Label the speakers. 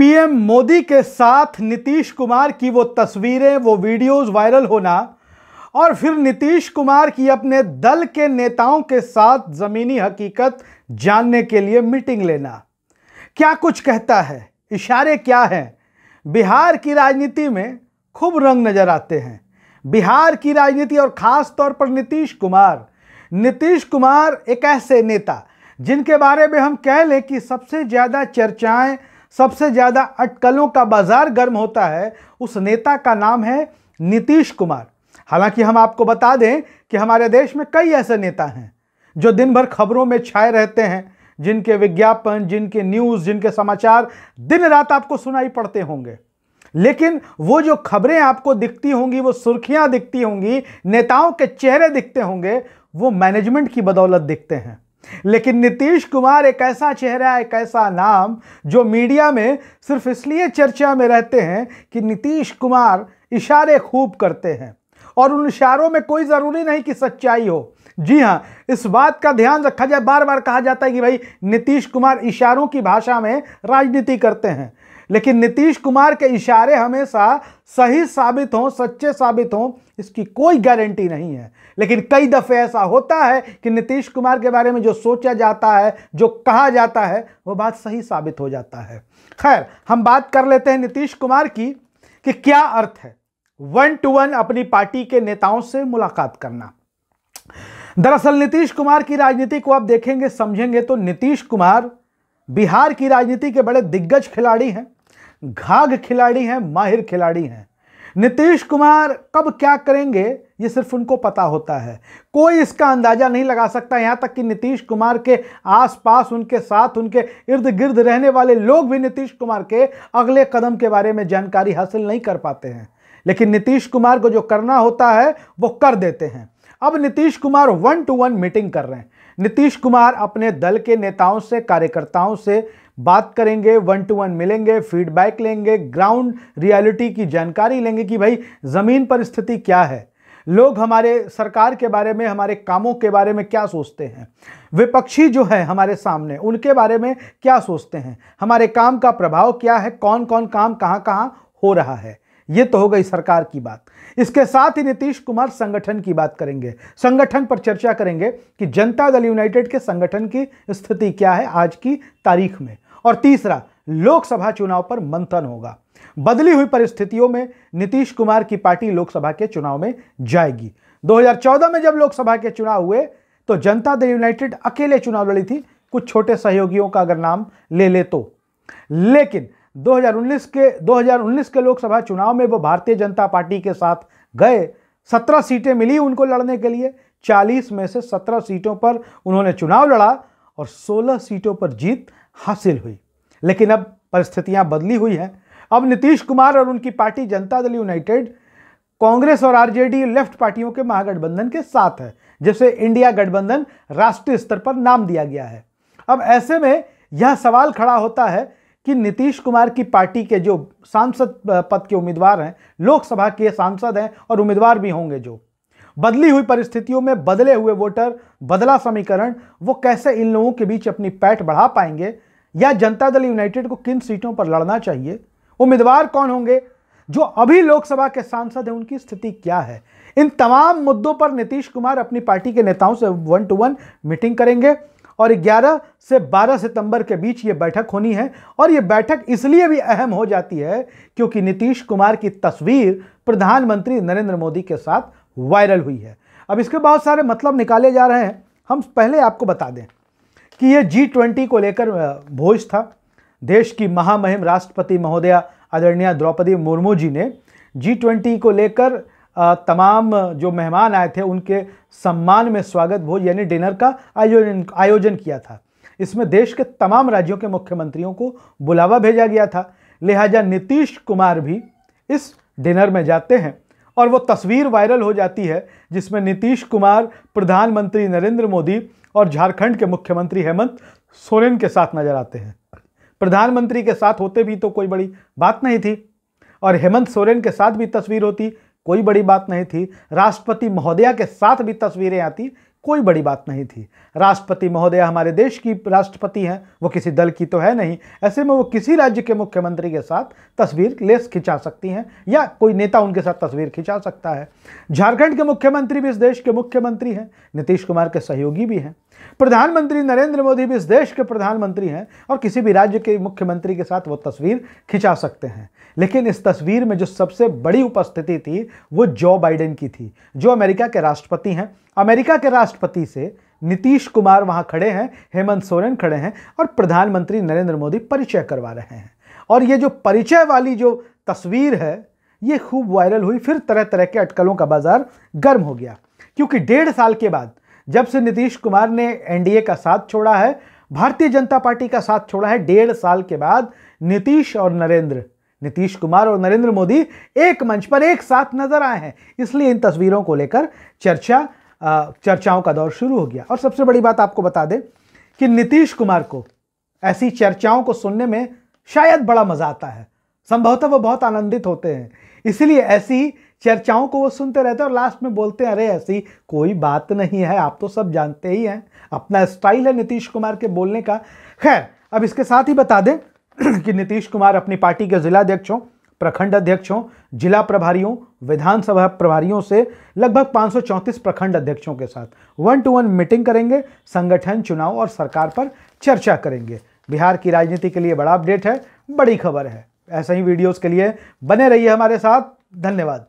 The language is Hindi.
Speaker 1: पीएम मोदी के साथ नीतीश कुमार की वो तस्वीरें, वो वीडियोस वायरल होना और फिर नीतीश कुमार की अपने दल के नेताओं के साथ जमीनी हकीकत जानने के लिए मीटिंग लेना। क्या कुछ कहता है? इशारे क्या हैं? बिहार की राजनीति में खूब रंग नज़र आते हैं। बिहार की राजनीति और खास तौर पर नीतीश कुमार। नीतीश कुमार एक ऐसे नेता जिनके बारे में हम कह लें कि सबसे ज़्यादा चर्चाएँ सबसे ज़्यादा अटकलों का बाज़ार गर्म होता है, उस नेता का नाम है नीतीश कुमार। हालाँकि हम आपको बता दें कि हमारे देश में कई ऐसे नेता हैं, जो दिन भर खबरों में छाए रहते हैं, जिनके विज्ञापन, जिनके न्यूज़, जिनके समाचार दिन रात आपको सुनाई पड़ते होंगे। लेकिन वो जो खबरें आपको दिखती होंगी, वो सुर्खियाँ दिखती होंगी, नेताओं के चेहरे दिखते होंगे, वो मैनेजमेंट की बदौलत दिखते हैं। लेकिन नीतीश कुमार एक ऐसा चेहरा, एक ऐसा नाम जो मीडिया में सिर्फ़ इसलिए चर्चा में रहते हैं कि नीतीश कुमार इशारे खूब करते हैं। और उन इशारों में कोई ज़रूरी नहीं कि सच्चाई हो। जी हाँ इस बात का ध्यान रखा जाए बार बार कहा जाता है कि भाई, नीतीश कुमार इशारों की भाषा में राजनीति करते हैं। लेकिन नीतीश कुमार के इशारे हमेशा सही साबित हों, सच्चे साबित हों, इसकी कोई गारंटी नहीं है। लेकिन कई दफ़े ऐसा होता है कि नीतीश कुमार के बारे में जो सोचा जाता है, जो कहा जाता है, वो बात सही साबित हो जाता है। खैर, हम बात कर लेते हैं नीतीश कुमार की कि क्या अर्थ है। वन टू वन अपनी पार्टी के नेताओं से मुलाकात करना। दरअसल नीतीश कुमार की राजनीति को आप देखेंगे, समझेंगे तो नीतीश कुमार बिहार की राजनीति के बड़े दिग्गज खिलाड़ी हैं, घाघ खिलाड़ी हैं, माहिर खिलाड़ी हैं। नीतीश कुमार कब क्या करेंगे, ये सिर्फ़ उनको पता होता है। कोई इसका अंदाज़ा नहीं लगा सकता यहाँ तक कि नीतीश कुमार के आसपास उनके साथ उनके इर्द गिर्द रहने वाले लोग भी नीतीश कुमार के अगले कदम के बारे में जानकारी हासिल नहीं कर पाते हैं। लेकिन नीतीश कुमार को जो करना होता है, वो कर देते हैं। अब Nitish Kumar one to one meeting कर रहे हैं। नीतीश कुमार अपने दल के नेताओं से, कार्यकर्ताओं से बात करेंगे वन टू वन मिलेंगे फीडबैक लेंगे ग्राउंड रियलिटी की जानकारी लेंगे कि भाई, ज़मीन पर स्थिति क्या है? लोग हमारे, सरकार के बारे में, हमारे कामों के बारे में क्या सोचते हैं? विपक्षी जो है हमारे सामने, उनके बारे में क्या सोचते हैं? हमारे काम का प्रभाव क्या है? कौन कौन काम कहाँ कहाँ हो रहा है? ये तो हो गई सरकार की बात। इसके साथ ही नीतीश कुमार संगठन की बात करेंगे। संगठन पर चर्चा करेंगे कि जनता दल यूनाइटेड के संगठन की स्थिति क्या है आज की तारीख में। और तीसरा, लोकसभा चुनाव पर मंथन होगा। बदली हुई परिस्थितियों में नीतीश कुमार की पार्टी लोकसभा के चुनाव में जाएगी। 2014 में जब लोकसभा के चुनाव हुए तो जनता दल यूनाइटेड अकेले चुनाव लड़ी थी। कुछ छोटे सहयोगियों का अगर नाम ले ले तो। लेकिन 2019 के 2019 के लोकसभा चुनाव में वो भारतीय जनता पार्टी के साथ गए। 17 सीटें मिली उनको लड़ने के लिए। 40 में से 17 सीटों पर उन्होंने चुनाव लड़ा और 16 सीटों पर जीत हासिल हुई। लेकिन अब परिस्थितियाँ बदली हुई हैं। अब नीतीश कुमार और उनकी पार्टी जनता दल यूनाइटेड, कांग्रेस और आरजेडी लेफ़्ट पार्टियों के महागठबंधन के साथ है, जिसे इंडिया गठबंधन राष्ट्रीय स्तर पर नाम दिया गया है। अब ऐसे में यह सवाल खड़ा होता है कि नीतीश कुमार की पार्टी के जो सांसद पद के उम्मीदवार हैं, लोकसभा के सांसद हैं और उम्मीदवार भी होंगे जो। बदली हुई परिस्थितियों में बदले हुए वोटर, बदला समीकरण, वो कैसे इन लोगों के बीच अपनी पैठ बढ़ा पाएँगे? या जनता दल यूनाइटेड को किन सीटों पर लड़ना चाहिए? उम्मीदवार कौन होंगे? जो अभी लोकसभा के सांसद हैं, उनकी स्थिति क्या है? इन तमाम मुद्दों पर नीतीश कुमार अपनी पार्टी के नेताओं से वन टू वन मीटिंग करेंगे। और 11 से 12 सितंबर के बीच ये बैठक होनी है और ये बैठक इसलिए भी अहम हो जाती है क्योंकि नीतीश कुमार की तस्वीर प्रधानमंत्री नरेंद्र मोदी के साथ वायरल हुई है। अब इसके बहुत सारे मतलब निकाले जा रहे हैं। हम पहले आपको बता दें कि ये जी ट्वेंटी को लेकर भोज था। देश की महामहिम राष्ट्रपति महोदया आदरणीय द्रौपदी मुर्मू जी ने जी ट्वेंटी को लेकर तमाम जो मेहमान आए थे, उनके सम्मान में स्वागत भोज, यानी डिनर का आयोजन आयोजन किया था। इसमें देश के तमाम राज्यों के मुख्यमंत्रियों को बुलावा भेजा गया था। लिहाजा नीतीश कुमार भी इस डिनर में जाते हैं और वो तस्वीर वायरल हो जाती है, जिसमें नीतीश कुमार, प्रधानमंत्री नरेंद्र मोदी और झारखंड के मुख्यमंत्री हेमंत सोरेन के साथ नज़र आते हैं। प्रधानमंत्री के साथ होते भी तो कोई बड़ी बात नहीं थी और हेमंत सोरेन के साथ भी तस्वीर होती कोई बड़ी बात नहीं थी। राष्ट्रपति महोदया के साथ भी तस्वीरें आती। कोई बड़ी बात नहीं थी। राष्ट्रपति महोदय हमारे देश की राष्ट्रपति हैं, वो किसी दल की तो है नहीं। ऐसे में वो किसी राज्य के मुख्यमंत्री के साथ तस्वीर लेस खिंचा सकती हैं, या कोई नेता उनके साथ तस्वीर खिंचा सकता है। झारखंड के मुख्यमंत्री भी इस देश के मुख्यमंत्री हैं, नीतीश कुमार के सहयोगी भी हैं। प्रधानमंत्री नरेंद्र मोदी भी इस देश के प्रधानमंत्री हैं, और किसी भी राज्य के मुख्यमंत्री के साथ वो तस्वीर खिंचा सकते हैं। लेकिन इस तस्वीर में जो सबसे बड़ी उपस्थिति थी, वो जो बाइडेन की थी, जो अमेरिका के राष्ट्रपति हैं अमेरिका के राष्ट्रपति से नीतीश कुमार वहाँ खड़े हैं, हेमंत सोरेन खड़े हैं और प्रधानमंत्री नरेंद्र मोदी परिचय करवा रहे हैं। और ये जो परिचय वाली जो तस्वीर है, ये खूब वायरल हुई, फिर तरह तरह के अटकलों का बाज़ार गर्म हो गया। क्योंकि डेढ़ साल के बाद, जब से नीतीश कुमार ने एनडीए का साथ छोड़ा है, भारतीय जनता पार्टी का साथ छोड़ा है, डेढ़ साल के बाद नीतीश और नरेंद्र, नीतीश कुमार और नरेंद्र मोदी एक मंच पर एक साथ नज़र आए हैं। इसलिए इन तस्वीरों को लेकर चर्चा चर्चाओं का दौर शुरू हो गया। और सबसे बड़ी बात आपको बता दें कि नीतीश कुमार को ऐसी चर्चाओं को सुनने में शायद बड़ा मज़ा आता है। संभवतः वो बहुत आनंदित होते हैं। इसलिए ऐसी चर्चाओं को वो सुनते रहते हैं और लास्ट में बोलते हैं, अरे, ऐसी कोई बात नहीं है, आप तो सब जानते ही हैं। अपना स्टाइल है नीतीश कुमार के बोलने का। खैर, अब इसके साथ ही बता दें कि नीतीश कुमार अपनी पार्टी के जिलाध्यक्षों प्रखंड अध्यक्षों, जिला प्रभारियों, विधानसभा प्रभारियों से लगभग 534 प्रखंड अध्यक्षों के साथ वन टू वन मीटिंग करेंगे, संगठन, चुनाव और सरकार पर चर्चा करेंगे। बिहार की राजनीति के लिए बड़ा अपडेट है, बड़ी खबर है। ऐसे ही वीडियोस के लिए बने रहिए हमारे साथ। धन्यवाद।